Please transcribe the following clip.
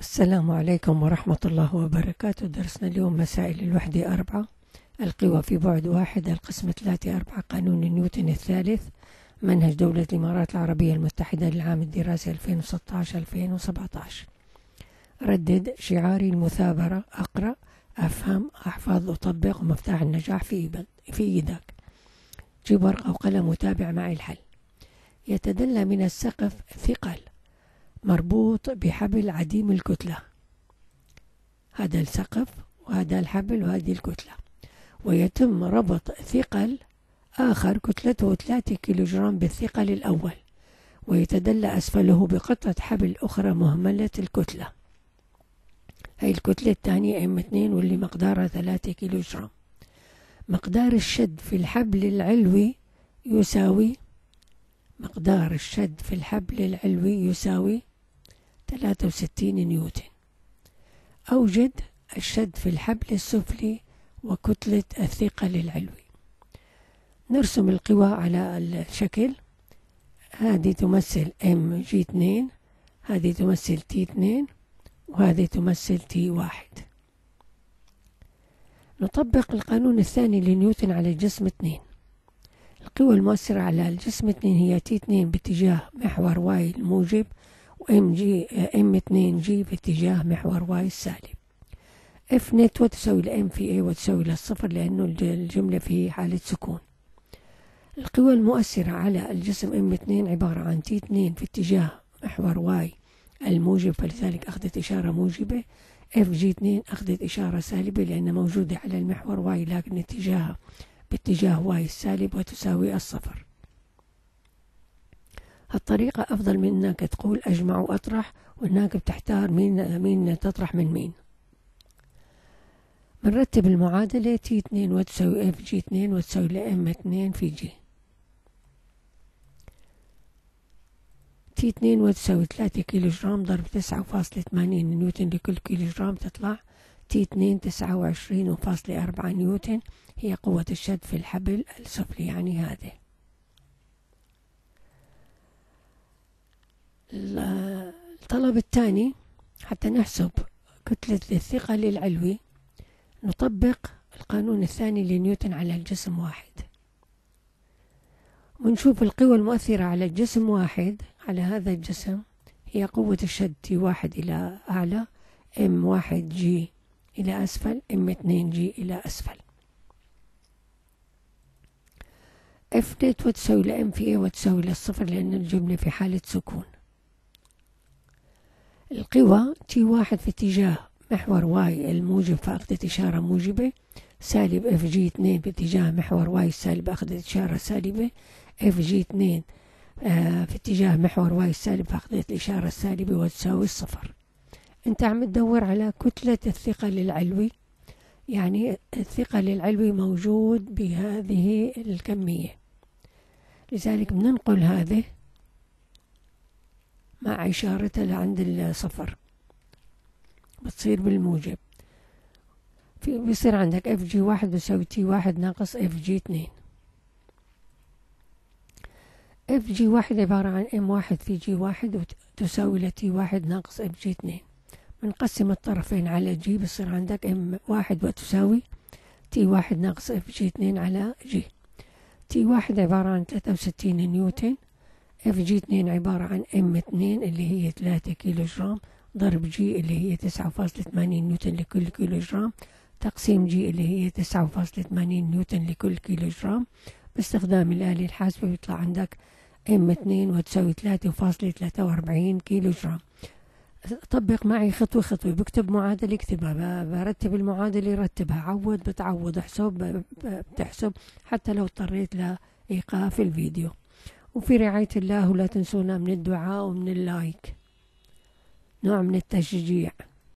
السلام عليكم ورحمة الله وبركاته. درسنا اليوم مسائل الوحدة أربعة. القوى في بعد واحد القسم ثلاثة أربعة قانون نيوتن الثالث منهج دولة الإمارات العربية المتحدة للعام الدراسي 2016-2017 ردد شعاري المثابرة أقرأ أفهم أحفظ أطبق ومفتاح النجاح في في إيدك جيب ورقة وقلم وتابع معي الحل. يتدلى من السقف ثقل. مربوط بحبل عديم الكتلة. هذا السقف وهذا الحبل وهذه الكتلة. ويتم ربط ثقل آخر كتلته 3 كيلوغرام بالثقل الأول. ويتدلى أسفله بقطعة حبل أخرى مهملة الكتلة. هاي الكتلة الثانية ام 2 واللي مقدارها 3 كيلوغرام. مقدار الشد في الحبل العلوي يساوي مقدار الشد في الحبل العلوي يساوي 63 نيوتن. أوجد الشد في الحبل السفلي وكتلة الثقل العلوي نرسم القوى على الشكل. هذه تمثل mg 2 هذه تمثل T 2 وهذه تمثل T 1 نطبق القانون الثاني لنيوتن على الجسم 2 القوى المؤثرة على الجسم 2 هي T 2 باتجاه محور y الموجب و mg m 2 g باتجاه محور y السالب F net وتساوي ال m في a وتساوي للصفر لأنه الجملة في حالة سكون. القوى المؤثرة على الجسم m 2 عبارة عن T 2 في اتجاه محور y الموجب فلذلك أخذت إشارة موجبة. Fg 2 أخذت إشارة سالبة لأنها موجودة على المحور y لكن اتجاهها باتجاه y السالب وتساوي الصفر. هالطريقة أفضل من إنك تقول أجمع وأطرح وإنك بتحتار مين مين تطرح من مين. بنرتب المعادلة T اثنين وتساوي Fg اثنين وتساوي ل m اثنين في g T اثنين وتساوي ثلاثة كيلو جرام ضرب تسعة وفاصلة ثمانين نيوتن لكل كيلو جرام تطلع. T اثنين تسعة وعشرين وفاصلة أربعة نيوتن هي قوة الشد في الحبل السفلي يعني هذا. الطلب الثاني حتى نحسب كتلة الثقل العلوي نطبق القانون الثاني لنيوتن على الجسم واحد. ونشوف القوى المؤثرة على الجسم واحد على هذا الجسم هي قوة الشد T واحد إلى أعلى m واحد g إلى أسفل m اثنين g إلى أسفل. F net وتساوي ل m في a وتساوي للصفر لأن الجملة في حالة سكون. القوى T واحد في اتجاه محور y الموجب فأخذت إشارة موجبة سالب Fg اثنين في اتجاه محور y السالب أخذت إشارة سالبة Fg اثنين آه في اتجاه محور y السالب فأخذت الإشارة السالبة وتساوي الصفر. أنت عم تدور على كتلة الثقل العلوي يعني الثقل العلوي موجود بهذه الكمية. لذلك بننقل هذه مع إشارته لعند الصفر بتصير بالموجب. في بيصير عندك Fg واحد بيساوي T واحد ناقص Fg اثنين. Fg واحد عبارة عن m واحد في g واحد وتساوي ل T واحد ناقص Fg اثنين. بنقسم الطرفين على g بصير عندك m واحد وتساوي T واحد ناقص Fg اثنين على g T واحد عبارة عن ثلاثة وستين نيوتن. Fg اثنين عبارة عن m اثنين اللي هي ثلاثة كيلو جرام ضرب جي اللي هي تسعة فاصلة ثمانين نيوتن لكل كيلو جرام تقسيم جي اللي هي تسعة فاصلة ثمانين نيوتن لكل كيلو جرام باستخدام الآلة الحاسبة بيطلع عندك m اثنين وتساوي ثلاثة فاصلة ثلاثة وأربعين كيلو جرام طبق معي خطوة خطوة بكتب معادلة اكتبها برتب المعادلة رتبها عوض بتعوض احسب بتحسب حتى لو اضطريت لإيقاف الفيديو. وفي رعاية الله ولا تنسونا من الدعاء ومن اللايك. نوع من التشجيع.